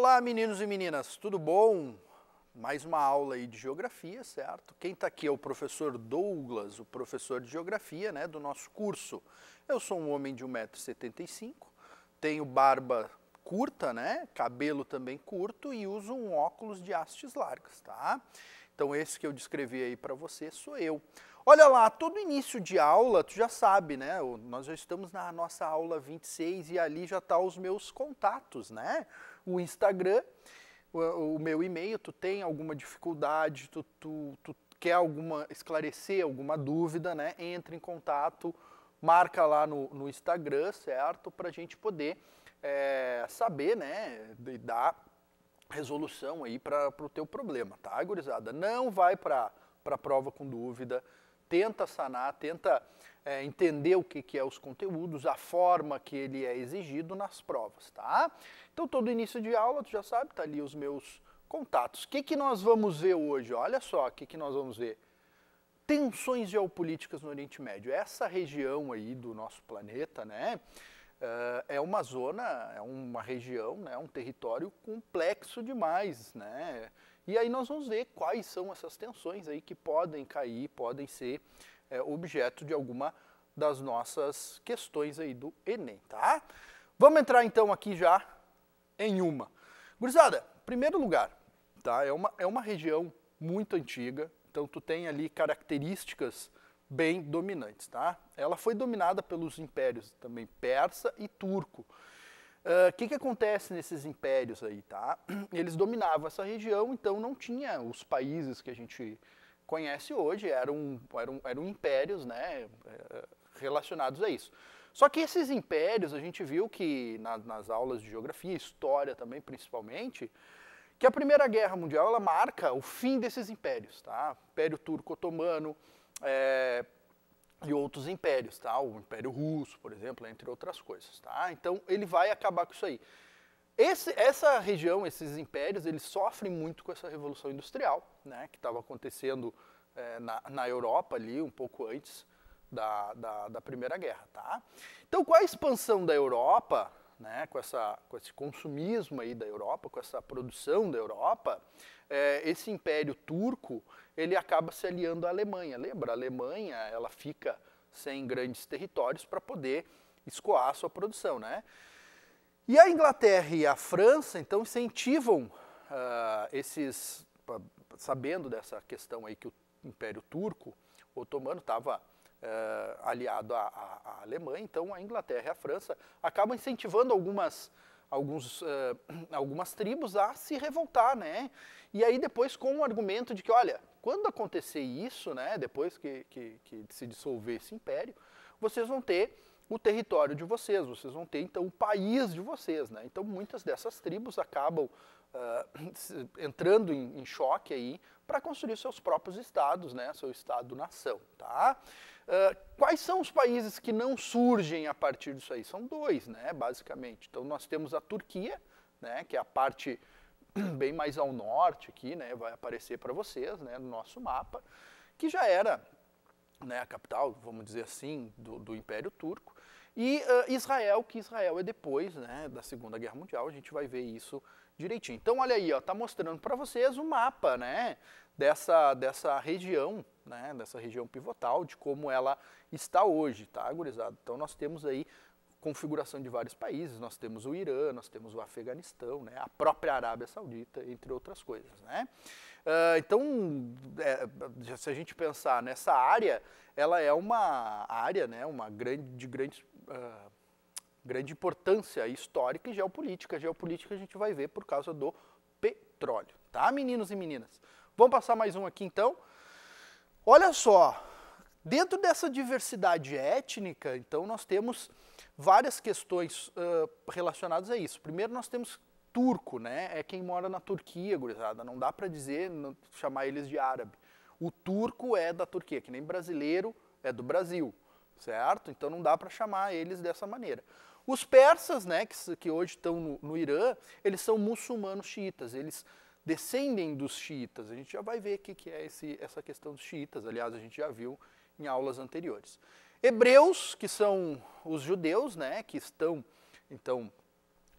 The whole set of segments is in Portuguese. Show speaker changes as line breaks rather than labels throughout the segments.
Olá, meninos e meninas, tudo bom? Mais uma aula aí de geografia, certo? Quem está aqui é o professor Douglas, o professor de geografia né, do nosso curso. Eu sou um homem de 1,75m, tenho barba curta, né, cabelo também curto e uso um óculos de hastes largas, tá? Então esse que eu descrevi aí para você sou eu. Olha lá, todo início de aula, tu já sabe, né? Nós já estamos na nossa aula 26 e ali já tá os meus contatos, né? O Instagram, o, o meu e-mail, tu tem alguma dificuldade, tu, tu, tu quer alguma esclarecer alguma dúvida, né? Entre em contato, marca lá no, no Instagram, certo? Para a gente poder é, saber, né? Dar resolução aí para o teu problema, tá, gurizada? Não vai para a prova com dúvida, tenta sanar, tenta é, entender o que, que é os conteúdos, a forma que ele é exigido nas provas, tá? Então, todo início de aula, tu já sabe, tá ali os meus contatos. O que, que nós vamos ver hoje? Olha só, o que, que nós vamos ver? Tensões geopolíticas no Oriente Médio. Essa região aí do nosso planeta, né? Uh, é uma zona, é uma região, né, um território complexo demais, né? E aí nós vamos ver quais são essas tensões aí que podem cair, podem ser é, objeto de alguma das nossas questões aí do Enem, tá? Vamos entrar então aqui já em uma. Gurizada, primeiro lugar, tá? É uma, é uma região muito antiga, então tu tem ali características bem dominantes, tá? Ela foi dominada pelos impérios também persa e turco. O uh, que, que acontece nesses impérios aí, tá? Eles dominavam essa região, então não tinha os países que a gente conhece hoje, eram, eram, eram impérios, né, eh, relacionados a isso. Só que esses impérios, a gente viu que na, nas aulas de geografia, história também principalmente, que a Primeira Guerra Mundial ela marca o fim desses impérios, tá? Império Turco-Otomano, é, e outros impérios, tá? O Império Russo, por exemplo, entre outras coisas, tá? Então ele vai acabar com isso aí. Esse, essa região, esses impérios, eles sofrem muito com essa revolução industrial, né? Que estava acontecendo é, na, na Europa ali um pouco antes da, da, da, Primeira Guerra, tá? Então com a expansão da Europa, né? Com essa, com esse consumismo aí da Europa, com essa produção da Europa, é, esse Império Turco ele acaba se aliando à Alemanha. Lembra, a Alemanha ela fica sem grandes territórios para poder escoar a sua produção, né? E a Inglaterra e a França, então, incentivam uh, esses, sabendo dessa questão aí que o Império Turco Otomano estava uh, aliado à, à, à, Alemanha, então a Inglaterra e a França acabam incentivando algumas, alguns, uh, algumas tribos a se revoltar, né? E aí depois com o argumento de que, olha, quando acontecer isso, né, depois que, que, que se dissolver esse império, vocês vão ter o território de vocês, vocês vão ter então o país de vocês. Né? Então muitas dessas tribos acabam uh, entrando em, em, choque aí para construir seus próprios estados, né? seu estado-nação. Tá? Uh, quais são os países que não surgem a partir disso aí? São dois, né, basicamente. Então nós temos a Turquia, né, que é a parte bem mais ao norte aqui, né, vai aparecer para vocês, né, no nosso mapa, que já era né, a capital, vamos dizer assim, do, do Império Turco, e uh, Israel, que Israel é depois né, da Segunda Guerra Mundial, a gente vai ver isso direitinho. Então, olha aí, ó, tá mostrando para vocês o mapa né, dessa, dessa região, né, dessa região pivotal, de como ela está hoje, tá, gurizada? Então, nós temos aí configuração de vários países. Nós temos o Irã, nós temos o Afeganistão, né, a própria Arábia Saudita, entre outras coisas. Né? Uh, então, é, se a gente pensar nessa área, ela é uma área né, uma grande, de grande, uh, grande importância histórica e geopolítica. Geopolítica a gente vai ver por causa do petróleo. Tá, meninos e meninas? Vamos passar mais um aqui então. Olha só, dentro dessa diversidade étnica, então nós temos várias questões uh, relacionadas a isso. Primeiro nós temos turco, né? É quem mora na Turquia, gurizada. Não dá para dizer, não, chamar eles de árabe. O turco é da Turquia, que nem brasileiro é do Brasil, certo? Então não dá para chamar eles dessa maneira. Os persas, né, que, que hoje estão no, no Irã, eles são muçulmanos xiitas, eles descendem dos xiitas. A gente já vai ver o que, é esse, essa questão dos xiitas. Aliás, a gente já viu em aulas anteriores. Hebreus, que são os judeus, né, que estão, então,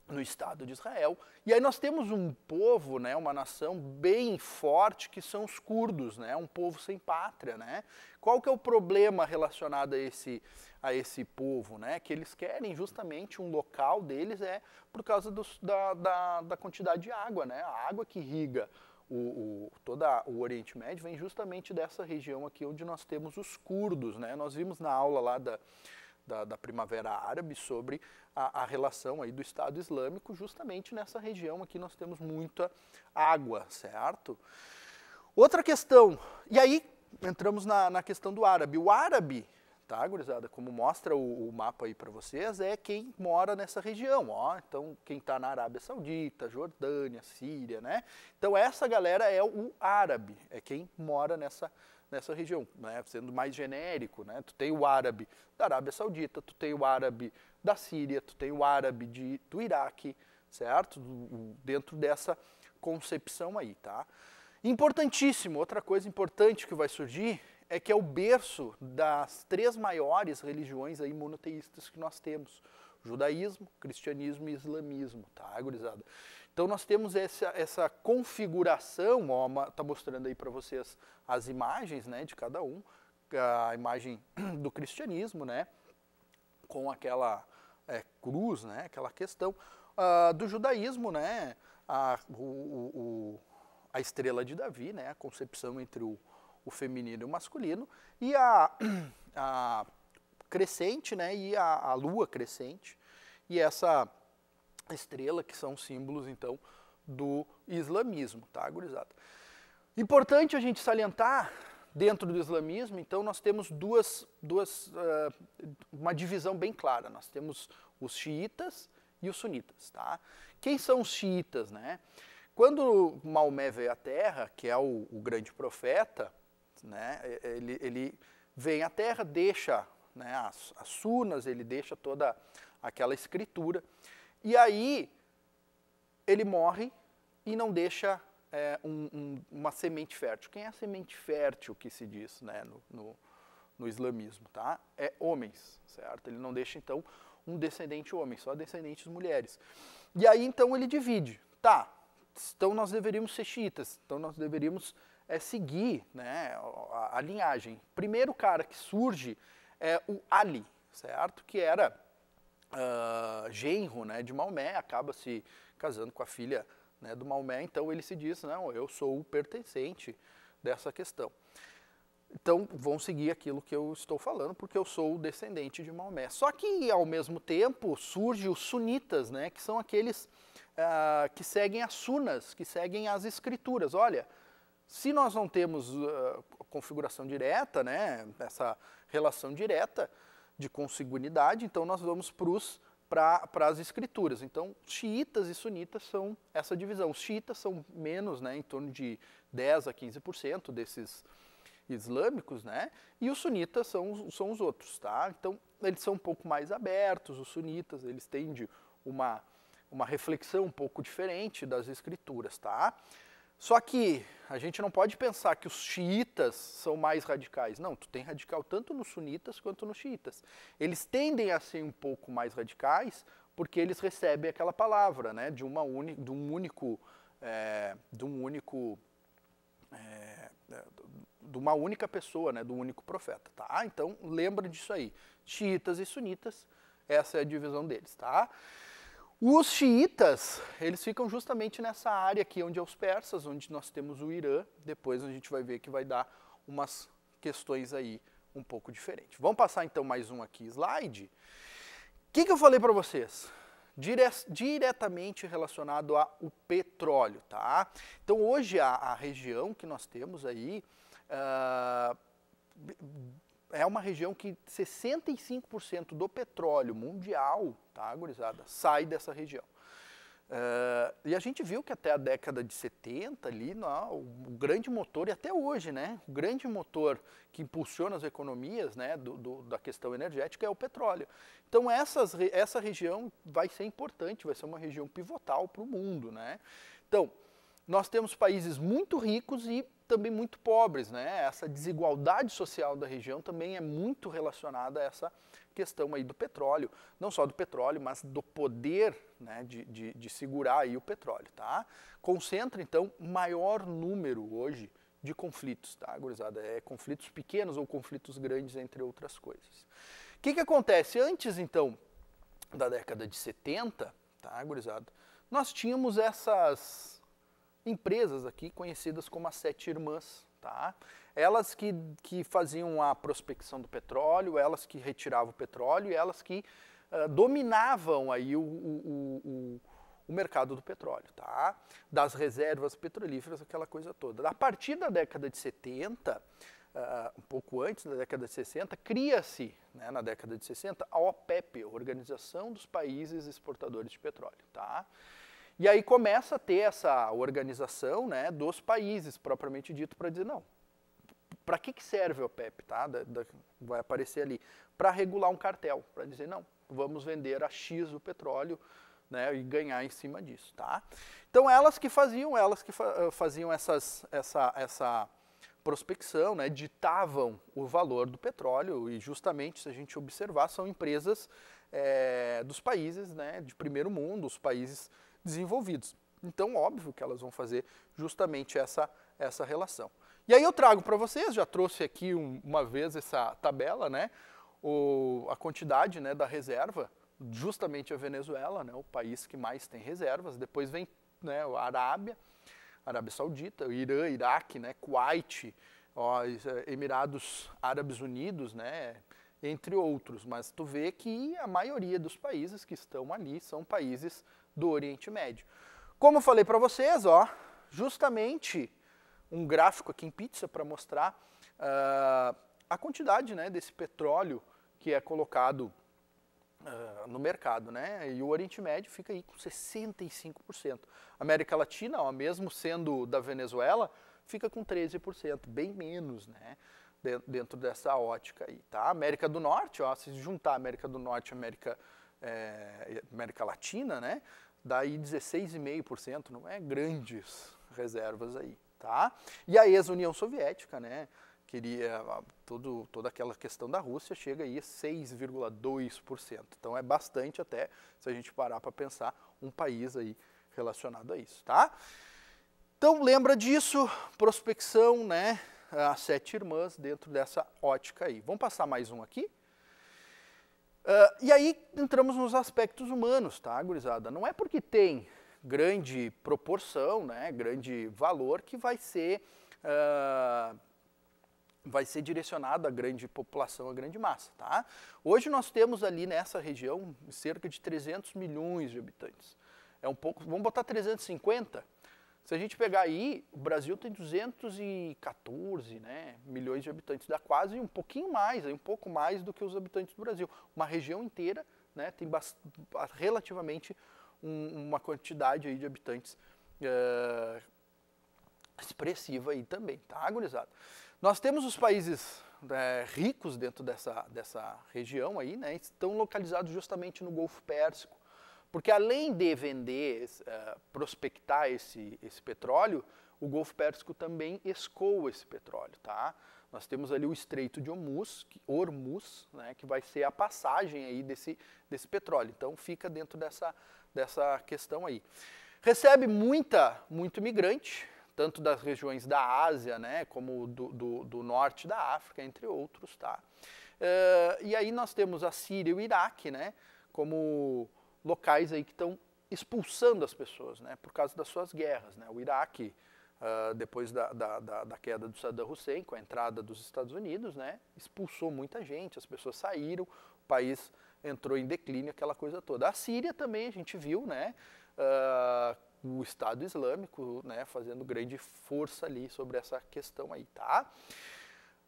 no Estado de Israel. E aí nós temos um povo, né, uma nação bem forte, que são os curdos, né, um povo sem pátria. Né? Qual que é o problema relacionado a esse, a esse povo? Né? Que eles querem justamente um local deles é por causa do, da, da, da, quantidade de água. Né? A água que irriga o, o, todo o Oriente Médio vem justamente dessa região aqui onde nós temos os curdos. Né? Nós vimos na aula lá da, da, da Primavera Árabe sobre a, a, relação aí do Estado Islâmico, justamente nessa região aqui nós temos muita água, certo? Outra questão, e aí entramos na, na questão do árabe. O árabe, tá, gurizada, como mostra o, o mapa aí para vocês, é quem mora nessa região, ó. Então, quem está na Arábia Saudita, Jordânia, Síria, né? Então, essa galera é o árabe, é quem mora nessa região nessa região, né? sendo mais genérico. Né? Tu tem o árabe da Arábia Saudita, tu tem o árabe da Síria, tu tem o árabe de, do Iraque, certo? Dentro dessa concepção aí, tá? Importantíssimo, outra coisa importante que vai surgir é que é o berço das três maiores religiões aí monoteístas que nós temos: judaísmo, cristianismo e islamismo, tá, gurizada? Então nós temos essa, essa configuração, está mostrando aí para vocês as imagens né, de cada um, a imagem do cristianismo, né, com aquela é, cruz, né, aquela questão, uh, do judaísmo, né, a, o, o, a estrela de Davi, né, a concepção entre o, o feminino e o masculino, e a, a crescente né, e a, a lua crescente, e essa estrela, que são símbolos, então, do islamismo, tá, gurizada? Importante a gente salientar, dentro do islamismo, então, nós temos duas, duas uh, uma divisão bem clara. Nós temos os xiitas e os sunitas, tá? Quem são os xiitas, né? Quando Maomé veio à Terra, que é o, o grande profeta, né, ele, ele vem à Terra, deixa né, as, as sunas, ele deixa toda aquela escritura, e aí ele morre e não deixa é, um, um, uma semente fértil. Quem é a semente fértil que se diz né, no, no, no, islamismo? Tá? É homens, certo? Ele não deixa então um descendente homem, só descendentes mulheres. E aí então ele divide. Tá, então nós deveríamos ser xiitas, então nós deveríamos é, seguir né, a, a linhagem. Primeiro cara que surge é o Ali, certo? Que era uh, genro né, de Maomé, acaba se casando com a filha né, do Maomé, então ele se diz, não, eu sou o pertencente dessa questão. Então vão seguir aquilo que eu estou falando, porque eu sou o descendente de Maomé. Só que ao mesmo tempo surge os sunitas, né, que são aqueles uh, que seguem as sunas, que seguem as escrituras. Olha, se nós não temos uh, configuração direta, né, essa relação direta, de consanguinidade, então nós vamos para as escrituras. Então, xiitas e sunitas são essa divisão. Os xiitas são menos, né, em torno de 10 a 15% desses islâmicos, né? E os sunitas são, são os outros, tá? Então, eles são um pouco mais abertos, os sunitas, eles têm de uma, uma reflexão um pouco diferente das escrituras, tá? Só que a gente não pode pensar que os xiitas são mais radicais. Não, tu tem radical tanto nos sunitas quanto nos xiitas. Eles tendem a ser um pouco mais radicais porque eles recebem aquela palavra, né, de, uma uni, de um único, é, de um único, é, de uma única pessoa, né, do único profeta, tá? Então lembra disso aí. Xiitas e sunitas, essa é a divisão deles, tá? Os xiitas, eles ficam justamente nessa área aqui, onde é os persas, onde nós temos o Irã. Depois a gente vai ver que vai dar umas questões aí um pouco diferentes. Vamos passar então mais um aqui, slide. O que, que eu falei para vocês? Dire diretamente relacionado ao petróleo, tá? Então hoje a, a região que nós temos aí uh, é uma região que 65% do petróleo mundial, tá, gurizada, sai dessa região. Uh, e a gente viu que até a década de 70 ali, não, o grande motor, e até hoje, né, o grande motor que impulsiona as economias né, do, do, da questão energética é o petróleo. Então essas, essa região vai ser importante, vai ser uma região pivotal para o mundo. Né? Então, nós temos países muito ricos e também muito pobres, né? Essa desigualdade social da região também é muito relacionada a essa questão aí do petróleo, não só do petróleo, mas do poder né, de, de, de segurar aí o petróleo, tá? Concentra, então, maior número hoje de conflitos, tá, gurizada? É conflitos pequenos ou conflitos grandes, entre outras coisas. O que, que acontece? Antes, então, da década de 70, tá, gurizada, nós tínhamos essas empresas aqui conhecidas como as Sete Irmãs, tá? Elas que, que faziam a prospecção do petróleo, elas que retiravam o petróleo e elas que uh, dominavam aí o, o, o, o, mercado do petróleo, tá? Das reservas petrolíferas, aquela coisa toda. A partir da década de 70, uh, um pouco antes da década de 60, cria-se, né, na década de 60, a OPEP, Organização dos Países Exportadores de Petróleo. Tá? E aí começa a ter essa organização né, dos países, propriamente dito, para dizer, não, para que, que serve a OPEP? Tá? Da, da, vai aparecer ali. Para regular um cartel, para dizer, não, vamos vender a X o petróleo né, e ganhar em cima disso. Tá? Então elas que faziam, elas que fa faziam essas, essa, essa prospecção, né, ditavam o valor do petróleo e justamente, se a gente observar, são empresas é, dos países né, de primeiro mundo, os países desenvolvidos. Então, óbvio que elas vão fazer justamente essa, essa relação. E aí eu trago para vocês, já trouxe aqui um, uma vez essa tabela, né, o, a quantidade né, da reserva, justamente a Venezuela, né, o país que mais tem reservas, depois vem né, a Arábia, Arábia Saudita, Irã, Iraque, né, Kuwait, ó, Emirados Árabes Unidos, né, entre outros. Mas tu vê que a maioria dos países que estão ali são países do Oriente Médio. Como eu falei para vocês, ó, justamente um gráfico aqui em pizza para mostrar uh, a quantidade né, desse petróleo que é colocado uh, no mercado, né? E o Oriente Médio fica aí com 65%. América Latina, ó, mesmo sendo da Venezuela, fica com 13%, bem menos, né? Dentro dessa ótica aí, tá? América do Norte, ó, se juntar América do Norte e América, é, América Latina, né? Daí 16,5%, não é grandes reservas aí, tá? E a ex-União Soviética, né? queria tudo, toda aquela questão da Rússia chega aí a 6,2%. Então é bastante até se a gente parar para pensar um país aí relacionado a isso, tá? Então lembra disso, prospecção, né? As sete irmãs dentro dessa ótica aí. Vamos passar mais um aqui? Uh, e aí entramos nos aspectos humanos, tá, gurizada? Não é porque tem grande proporção, né, grande valor, que vai ser uh, vai ser direcionado à grande população, à grande massa. Tá? Hoje nós temos ali nessa região cerca de 300 milhões de habitantes. É um pouco, vamos botar 350. Se a gente pegar aí, o Brasil tem 214 né, milhões de habitantes, dá quase um pouquinho mais, um pouco mais do que os habitantes do Brasil. Uma região inteira né, tem relativamente um, uma quantidade aí de habitantes uh, expressiva aí também, tá, gurizada? Nós temos os países é, ricos dentro dessa, dessa região aí, né, estão localizados justamente no Golfo Pérsico, porque além de vender, é, prospectar esse, esse petróleo, o Golfo Pérsico também escoa esse petróleo, tá? Nós temos ali o Estreito de Hormuz, que, Hormuz, né, que vai ser a passagem aí desse, desse petróleo. Então fica dentro dessa, dessa questão aí. Recebe muita, muito imigrante, tanto das regiões da Ásia, né, como do, do, do norte da África, entre outros, tá? Uh, e aí nós temos a Síria e o Iraque, né, como locais aí que estão expulsando as pessoas, né, por causa das suas guerras, né? O Iraque, uh, depois da, da, da, da, queda do Saddam Hussein, com a entrada dos Estados Unidos, né, expulsou muita gente, as pessoas saíram, o país entrou em declínio, aquela coisa toda. A Síria também a gente viu, né, uh, o Estado Islâmico, né, fazendo grande força ali sobre essa questão aí, tá?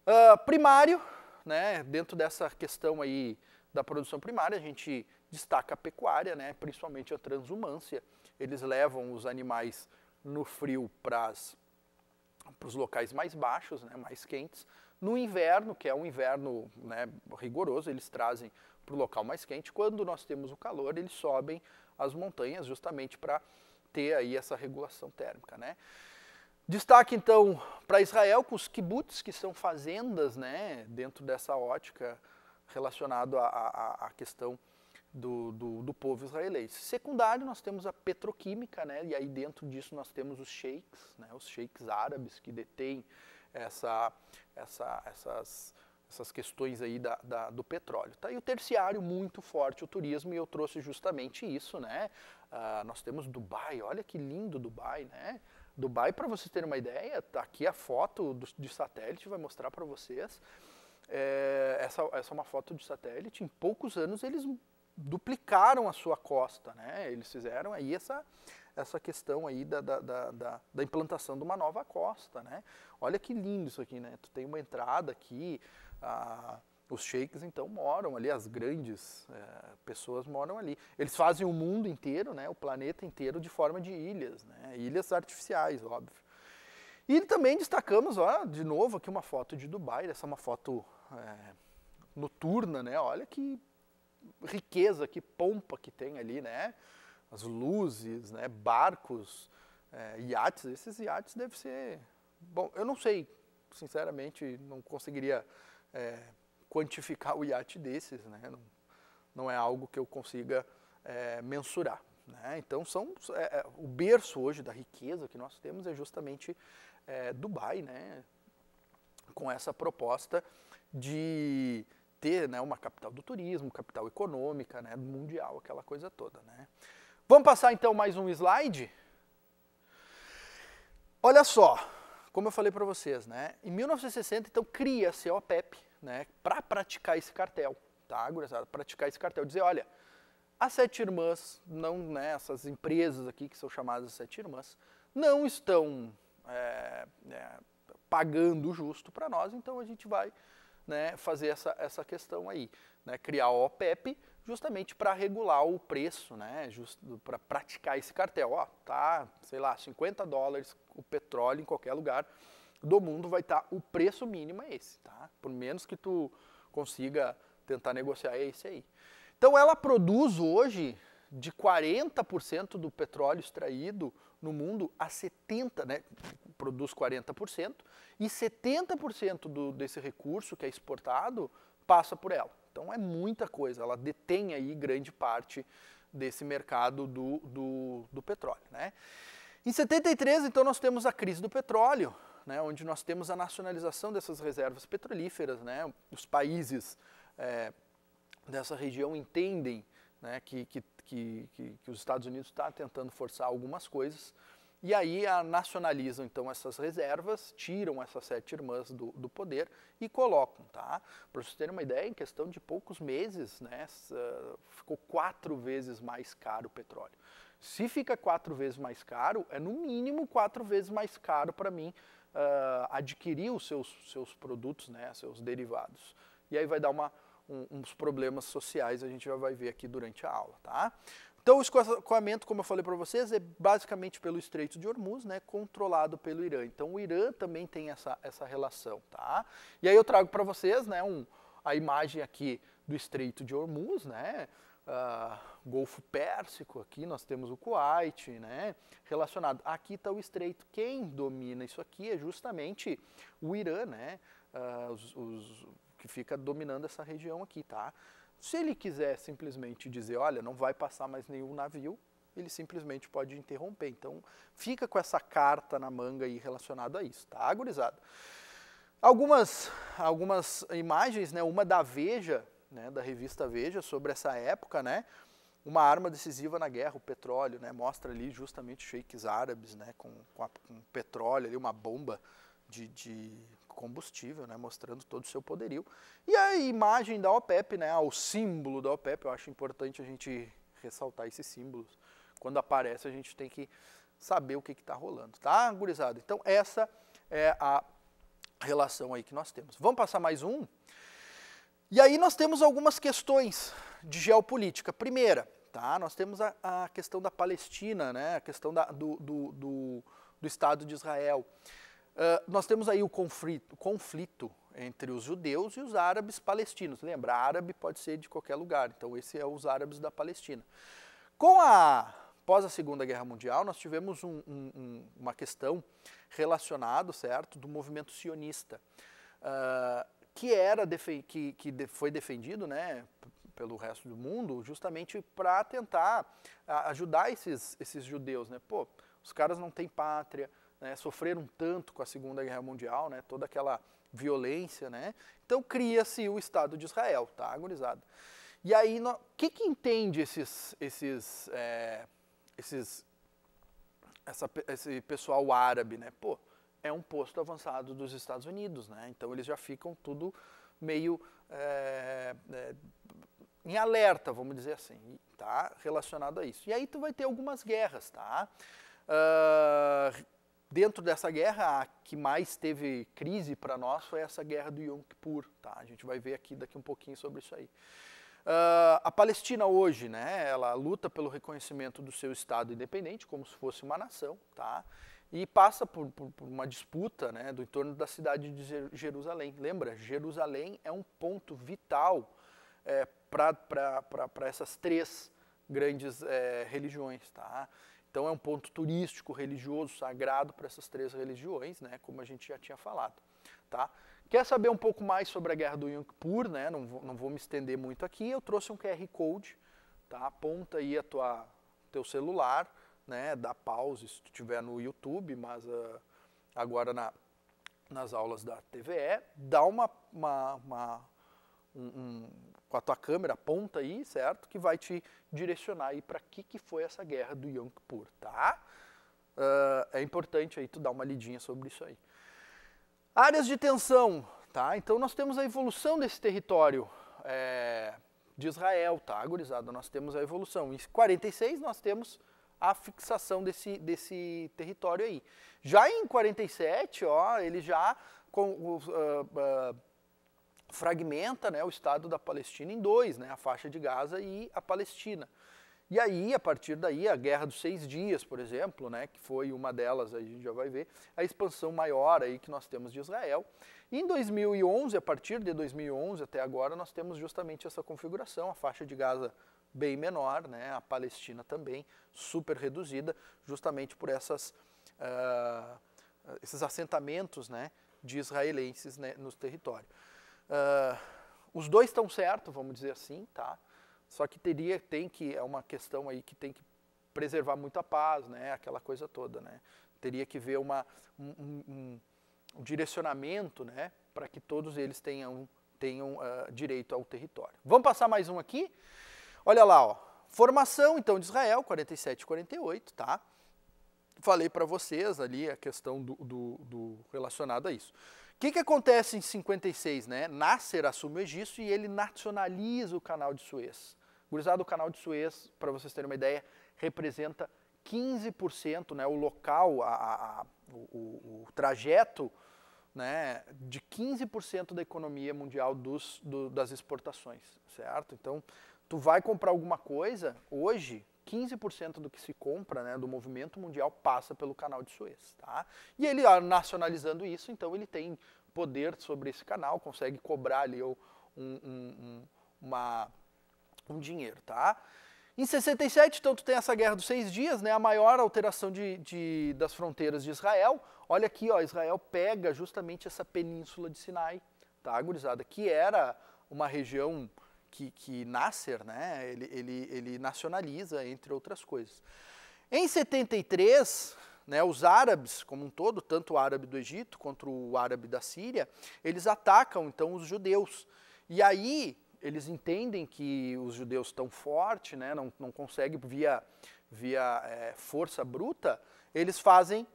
Uh, primário, né, dentro dessa questão aí da produção primária, a gente destaca a pecuária, né, principalmente a transumância. Eles levam os animais no frio para os locais mais baixos, né, mais quentes. No inverno, que é um inverno né, rigoroso, eles trazem para o local mais quente. Quando nós temos o calor, eles sobem as montanhas justamente para ter aí essa regulação térmica, né? Destaque então para Israel com os kibbutz, que são fazendas, né, dentro dessa ótica relacionado à, à, questão do, do, do, povo israelense. Secundário, nós temos a petroquímica, né, e aí dentro disso nós temos os sheiks, né, os sheiks árabes que detêm essa, essa, essas, essas questões aí da, da, do petróleo. Tá? E o terciário muito forte, o turismo, e eu trouxe justamente isso. Né? Uh, nós temos Dubai, olha que lindo Dubai, né? Dubai, para vocês terem uma ideia, tá aqui a foto do, de satélite, vai mostrar para vocês. É, essa, essa é uma foto de satélite. Em poucos anos eles duplicaram a sua costa, né? Eles fizeram aí essa, essa questão aí da, da, da, da, implantação de uma nova costa, né? Olha que lindo isso aqui, né? Tu tem uma entrada aqui, ah, os sheiks então moram ali, as grandes é, pessoas moram ali. Eles fazem o mundo inteiro, né, o planeta inteiro de forma de ilhas, né, ilhas artificiais, óbvio. E também destacamos, ó, de novo aqui uma foto de Dubai, essa é uma foto é, noturna, né? Olha que riqueza, que pompa que tem ali, né? As luzes, né? Barcos, é, iates. Esses iates devem ser, bom, eu não sei, sinceramente, não conseguiria é, quantificar o iate desses, né? Não, não é algo que eu consiga é, mensurar. Né? Então são é, é, o berço hoje da riqueza que nós temos é justamente é, Dubai, né? Com essa proposta de ter né, uma capital do turismo, capital econômica, né, mundial, aquela coisa toda. Né? Vamos passar então mais um slide? Olha só, como eu falei para vocês, né, em 1960 então cria-se a OPEP, né, para praticar esse cartel, tá? Praticar esse cartel, dizer, olha, as sete irmãs, não, né, essas empresas aqui que são chamadas sete irmãs, não estão é, é, pagando justo para nós, então a gente vai né, fazer essa, essa questão aí, né, criar a OPEP justamente para regular o preço, né, para praticar esse cartel. Ó, tá, sei lá, 50 dólares o petróleo em qualquer lugar, do mundo vai estar, tá, o preço mínimo é esse, tá? Por menos que tu consiga tentar negociar, é esse aí. Então ela produz hoje de 40% do petróleo extraído no mundo a 70%, né? Produz 40% e 70% do, desse recurso que é exportado passa por ela. Então é muita coisa, ela detém aí grande parte desse mercado do, do, do petróleo, né? Em 73, então, nós temos a crise do petróleo, né, onde nós temos a nacionalização dessas reservas petrolíferas. Né, os países é, dessa região entendem né, que, que, que, que, os Estados Unidos está tentando forçar algumas coisas, e aí nacionalizam então essas reservas, tiram essas sete irmãs do, do poder e colocam, tá? Para vocês terem uma ideia, em questão de poucos meses, né, ficou quatro vezes mais caro o petróleo. Se fica quatro vezes mais caro, é no mínimo quatro vezes mais caro para mim uh, adquirir os seus, seus produtos, né, seus derivados. E aí vai dar uma, um, uns problemas sociais, a gente já vai ver aqui durante a aula, tá? Então o escoamento, como eu falei para vocês, é basicamente pelo Estreito de Hormuz, né, controlado pelo Irã. Então o Irã também tem essa, essa relação, tá? E aí eu trago para vocês, né, um, a imagem aqui do Estreito de Hormuz, né, uh, Golfo Pérsico, aqui nós temos o Kuwait, né, relacionado. Aqui está o estreito. Quem domina isso aqui é justamente o Irã, né, uh, os, os, que fica dominando essa região aqui, tá? Se ele quiser simplesmente dizer, olha, não vai passar mais nenhum navio, ele simplesmente pode interromper. Então, fica com essa carta na manga aí relacionada a isso, tá, gurizada? Algumas, algumas imagens, né, uma da Veja, né, da revista Veja, sobre essa época, né, uma arma decisiva na guerra, o petróleo, né? Mostra ali justamente sheiks árabes, né? Com, com, a, com petróleo ali, uma bomba de, de, combustível, né? Mostrando todo o seu poderio. E a imagem da OPEP, né? O símbolo da OPEP, eu acho importante a gente ressaltar esses símbolos. Quando aparece, a gente tem que saber o que está rolando, tá, gurizada? Então, essa é a relação aí que nós temos. Vamos passar mais um? E aí nós temos algumas questões de geopolítica. Primeira, tá? nós temos a, a questão da Palestina, né? a questão da, do, do, do, do, Estado de Israel. Uh, nós temos aí o conflito, conflito entre os judeus e os árabes palestinos. Lembra, árabe pode ser de qualquer lugar, então esse é os árabes da Palestina. Com a após a Segunda Guerra Mundial, nós tivemos um, um, uma questão relacionada, certo, do movimento sionista, uh, que era que, que foi defendido, né, pelo resto do mundo, justamente para tentar ajudar esses, esses judeus, né? Pô, os caras não têm pátria, né? sofreram tanto com a Segunda Guerra Mundial, né? Toda aquela violência, né? Então cria-se o Estado de Israel, tá, agonizado. E aí, o que que entende esses, esses, é, esses, essa, esse pessoal árabe, né? Pô, é um posto avançado dos Estados Unidos, né? Então eles já ficam tudo meio é, é, em alerta, vamos dizer assim, tá? Relacionado a isso. E aí tu vai ter algumas guerras, tá? Uh, dentro dessa guerra, a que mais teve crise para nós foi essa guerra do Yom Kippur, tá? A gente vai ver aqui daqui um pouquinho sobre isso aí. Uh, a Palestina hoje, né, ela luta pelo reconhecimento do seu Estado independente, como se fosse uma nação, tá? E passa por, por, por uma disputa, né, do entorno da cidade de Jerusalém. Lembra, Jerusalém é um ponto vital é, para essas três grandes é, religiões, tá? Então é um ponto turístico, religioso, sagrado para essas três religiões, né? Como a gente já tinha falado, tá? Quer saber um pouco mais sobre a Guerra do Kippur, né? Não vou, não vou me estender muito aqui. Eu trouxe um QR Code, tá? Aponta aí a tua teu celular, né? Dá pause se tu estiver no YouTube, mas uh, agora na, nas aulas da TVE, dá uma, uma, uma um, um, com a tua câmera, aponta aí, certo? Que vai te direcionar aí para que, que foi essa guerra do Yom Kippur, tá? Uh, é importante aí tu dar uma lidinha sobre isso aí. Áreas de tensão, tá? Então nós temos a evolução desse território é, de Israel, tá? Agorizado, nós temos a evolução. Em 46 nós temos a fixação desse, desse território aí. Já em 47, ó, ele já com, uh, uh, fragmenta né, o Estado da Palestina em dois, né, a faixa de Gaza e a Palestina. E aí, a partir daí, a Guerra dos Seis Dias, por exemplo, né, que foi uma delas, a gente já vai ver, a expansão maior aí que nós temos de Israel. E em 2011, a partir de 2011 até agora, nós temos justamente essa configuração, a faixa de Gaza bem menor, né, a Palestina também super reduzida, justamente por essas, uh, esses assentamentos né, de israelenses né, territórios. Uh, os dois estão certos, vamos dizer assim, tá? Só que teria, tem que, é uma questão aí que tem que preservar muito a paz, né? Aquela coisa toda, né? Teria que ver uma, um, um, um direcionamento, né? Para que todos eles tenham, tenham uh, direito ao território. Vamos passar mais um aqui? Olha lá, ó. Formação, então, de Israel, 47 e 48, tá? Falei para vocês ali a questão do, do, do relacionado a isso que, que acontece em 56? Né? Nasser assume o Egito e ele nacionaliza o canal de Suez. Gurizada, o canal de Suez, para vocês terem uma ideia, representa 15%, né, o local, a, a, o, o, trajeto né, de 15% da economia mundial dos, do, das exportações, certo? Então, tu vai comprar alguma coisa, hoje, 15% do que se compra, né, do movimento mundial, passa pelo canal de Suez. Tá? E ele, ah, nacionalizando isso, então ele tem poder sobre esse canal, consegue cobrar ali um, um, um, uma, um dinheiro. Tá? Em 67, então, tu tem essa guerra dos seis dias, né, a maior alteração de, de, das fronteiras de Israel. Olha aqui, ó, Israel pega justamente essa península de Sinai, tá, gurizada, que era uma região que, que Nasser, né, ele, ele, ele nacionaliza, entre outras coisas. Em 73, né, os árabes como um todo, tanto o árabe do Egito quanto o árabe da Síria, eles atacam então os judeus. E aí eles entendem que os judeus estão fortes, né, não, não conseguem via, via é, força bruta, eles fazem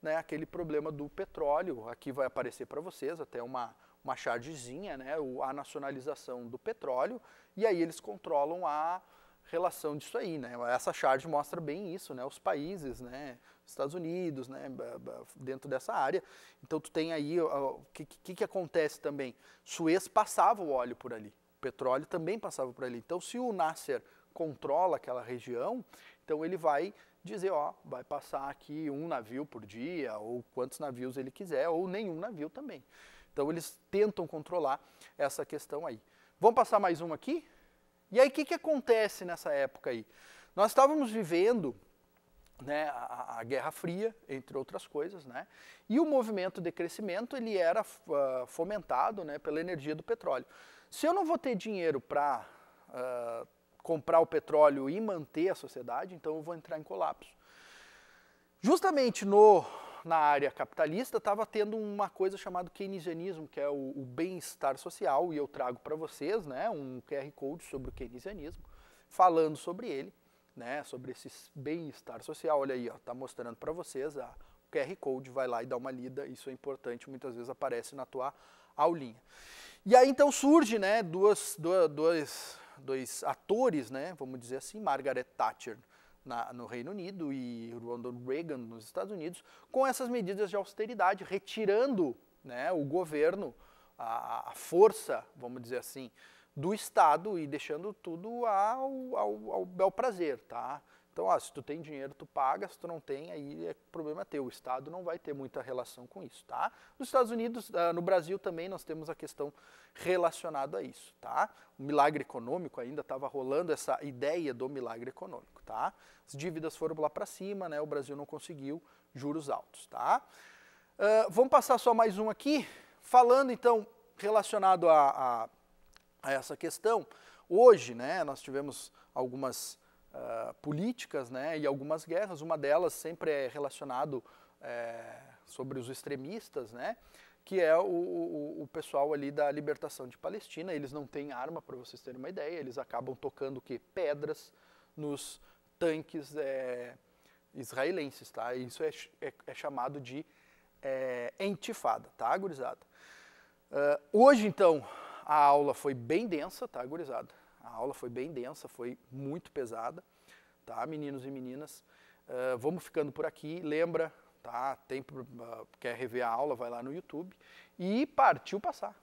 né, aquele problema do petróleo. Aqui vai aparecer para vocês até uma, uma chargezinha, né, a nacionalização do petróleo, e aí eles controlam a relação disso aí, né? Essa charge mostra bem isso, né? Os países, né? Estados Unidos, né? Dentro dessa área. Então tu tem aí o que, que, que acontece também? Suez passava o óleo por ali, o petróleo também passava por ali. Então se o Nasser controla aquela região, então ele vai dizer, ó, vai passar aqui um navio por dia, ou quantos navios ele quiser, ou nenhum navio também. Então eles tentam controlar essa questão aí. Vamos passar mais uma aqui? E aí o que, que acontece nessa época aí? Nós estávamos vivendo né, a, a, Guerra Fria, entre outras coisas, né, e o movimento de crescimento ele era uh, fomentado né, pela energia do petróleo. Se eu não vou ter dinheiro para uh, comprar o petróleo e manter a sociedade, então eu vou entrar em colapso. Justamente no, na área capitalista estava tendo uma coisa chamada keynesianismo, que é o, o bem-estar social, e eu trago para vocês né, um QR Code sobre o keynesianismo, falando sobre ele né, sobre esse bem-estar social. Olha aí, está mostrando para vocês a, o QR Code, vai lá e dá uma lida, isso é importante, muitas vezes aparece na tua aulinha. E aí então surge né, duas, duas, dois, dois atores, né, vamos dizer assim, Margaret Thatcher na, no Reino Unido e Ronald Reagan nos Estados Unidos, com essas medidas de austeridade, retirando né, o governo, a, a força, vamos dizer assim, do Estado e deixando tudo ao, ao, ao bel prazer, tá? Então, ah, se tu tem dinheiro, tu paga, se tu não tem, aí é problema teu. O Estado não vai ter muita relação com isso, tá? Nos Estados Unidos, ah, no Brasil também nós temos a questão relacionada a isso, tá? O milagre econômico ainda estava rolando essa ideia do milagre econômico, tá? As dívidas foram lá para cima, né? O Brasil não conseguiu juros altos, tá? Uh, vamos passar só mais um aqui, falando então relacionado a, a a essa questão. Hoje, né, nós tivemos algumas uh, políticas né, e algumas guerras, uma delas sempre é relacionado é, sobre os extremistas, né, que é o, o, o, pessoal ali da libertação de Palestina. Eles não têm arma, para vocês terem uma ideia, eles acabam tocando que pedras nos tanques é, israelenses, tá? Isso é, é, é chamado de é, entifada, tá, gurizada? Uh, hoje, então, a aula foi bem densa, tá, gurizada? A aula foi bem densa, foi muito pesada, tá, meninos e meninas? Uh, vamos ficando por aqui. Lembra, tá? Uh, quer rever a aula, vai lá no YouTube. E partiu passar.